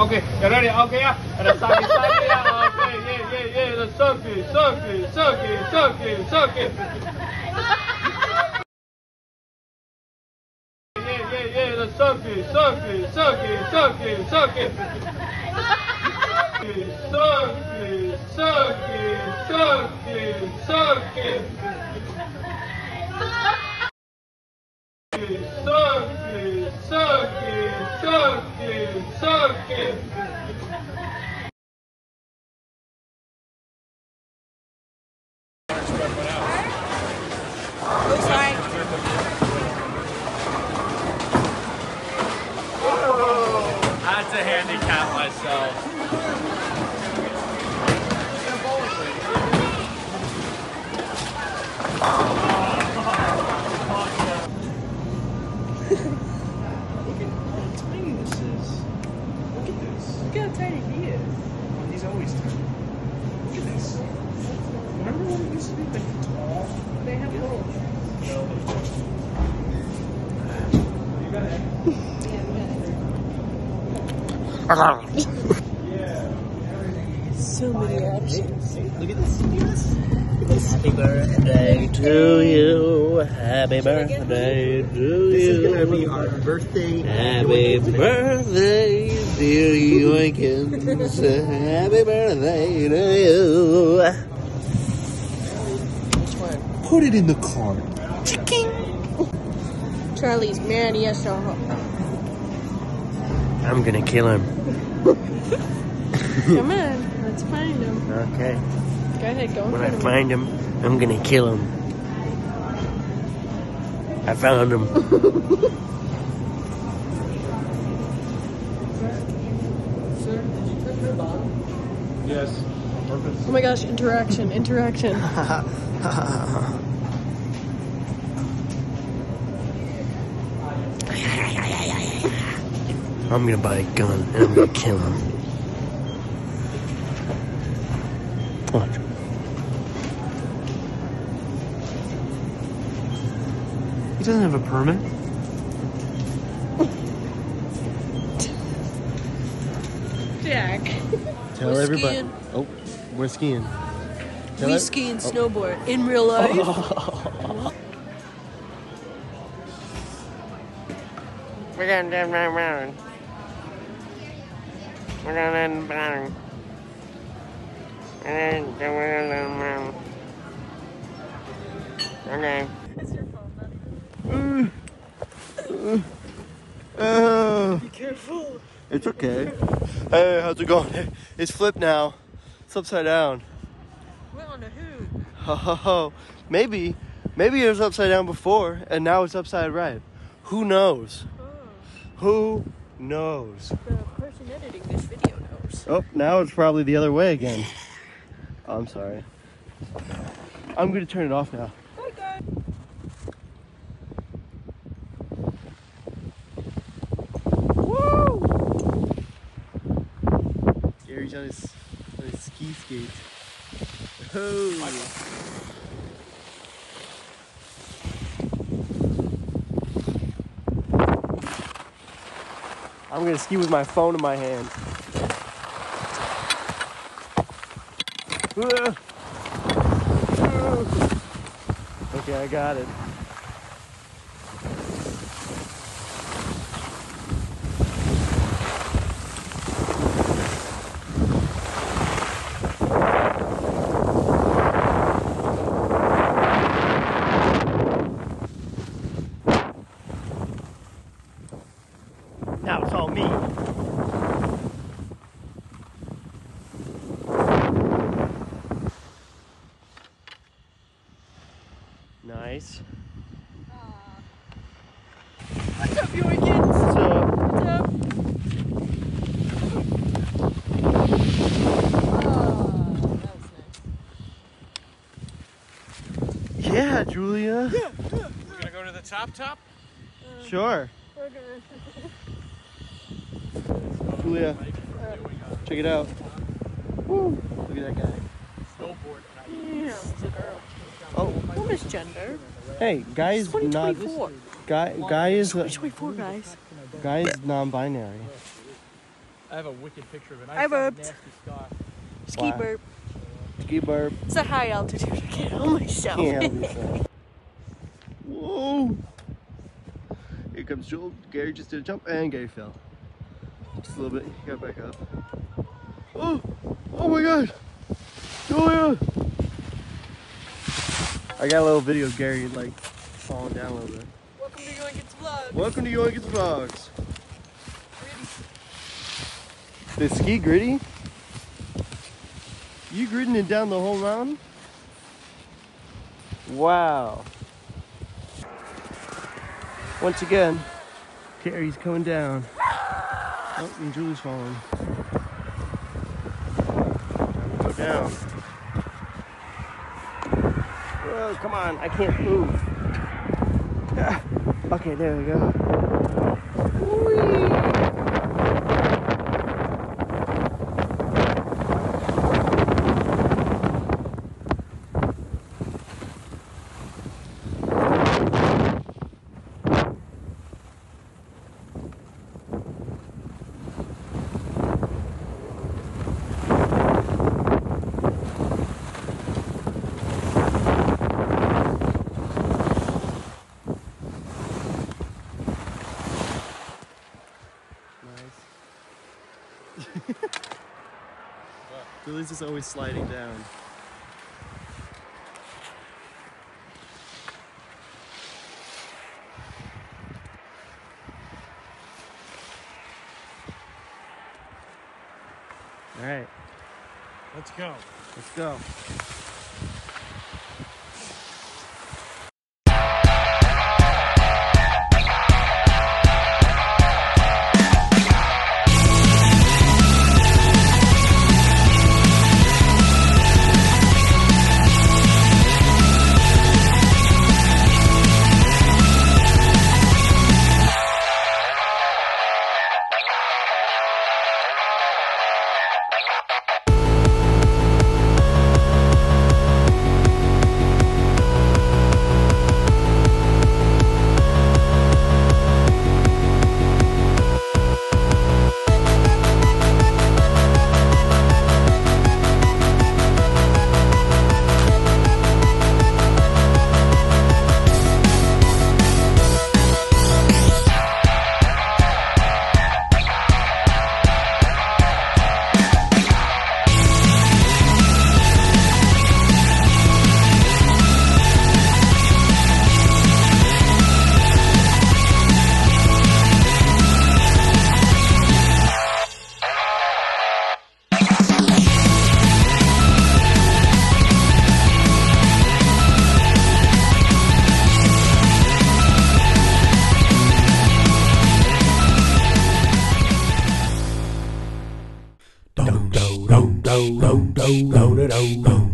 Okay, you ready? Okay, yeah. And the sake, sake, yeah. Okay, yeah, yeah, yeah. The sake, sake, sake, sake, sake. Yeah, yeah, yeah. The sake, sake, sake, sake, sake. Sake, sake, sake, sake. Sake, sake, sake, sake. Oh, sorry. I had to handicap myself. tiny this is. Look at this. Look how tiny he is. He's always tiny. Look at this. Remember when it used to be like tall? They have little. You got it. So many options. Look at this. Happy birthday to you. Happy birthday to you. Happy birthday, dear Yoinkins. Happy birthday to you. Put it in the card. Charlie's mad, yes, uh I'm gonna kill him. Come on, let's find him. Okay. Go ahead, go in When I front of find him, I'm gonna kill him. I found him. Sir? Yes, on purpose. Oh my gosh, interaction, interaction. I'm gonna buy a gun and I'm gonna kill him. Watch. He doesn't have a permit. Jack. Tell We're everybody. skiing. Oh, we're skiing. Tell we it- ski and snowboard in real life. We're gonna do round round. We're gonna end round. And then do round round. Okay. Oh. Be careful. It's okay. Hey, how's it going? It's flipped now. It's upside down. We're on a who? Ho ho ho. Maybe, maybe it was upside down before, and now it's upside right. Who knows? Oh. Who knows? Editing this video knows. Oh, now it's probably the other way again. Oh, I'm sorry. I'm gonna turn it off now. Okay. Woo! Gary's on his, on his ski skates. Oh. I'm gonna ski with my phone in my hand. Okay, I got it. Me. Nice. Uh, What's up, Yoinkins? What's up? What's up? Oh, that was nice. Yeah, Julia. We're gonna go to the the top top? Sure. Julia, check it out. Woo. Look at that guy. Snowboard. Yeah, it's a girl. Oh, What is gender? hey, guy is not 2024. guy. Guy is uh, 2024, guys. guy is non-binary. I have a wicked picture of it. I burped. Nasty scar. Ski Wow. burp. Ski burp. It's a high altitude. I can't help myself. Can't help. Whoa! Here comes Joel. Gary just did a jump and Gary fell. Just a little bit. He got back up. Oh! Oh my god! Julia! I got a little video of Gary like falling down a little bit. Welcome to Yoinkins Vlog. Welcome to Yoinkins Vlogs. The ski gritty? You gritting it down the whole mountain? Wow. Once again, Gary's coming down. Oh, and Julie's falling. Go down. Whoa, come on, I can't move. Ah, Okay, there we go. Billy's just always sliding down. All right, Let's go. let's go. Do do do do do